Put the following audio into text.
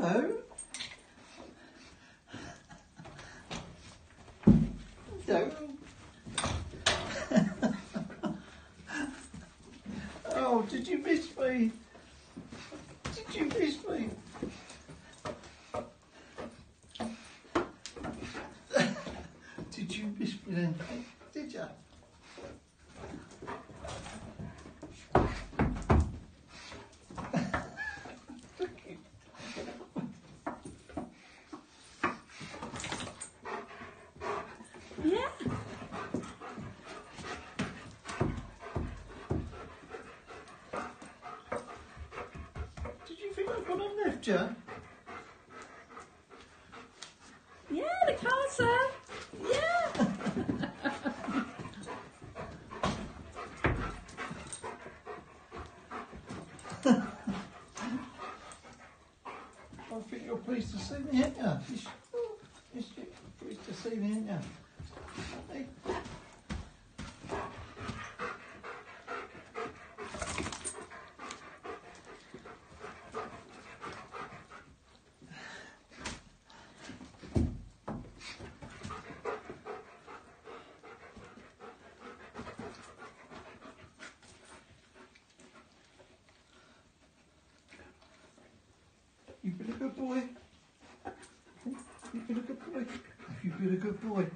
Hello. Hello. oh, did you miss me? Did you miss me? did you miss me then? Did you? Did you think I've gone and left you? Yeah, the car, sir. Yeah. I think you're pleased to see me, aren't you? You should- you should be pleased to see me, aren't you? Good boy. You've been a good boy. You've been a good boy.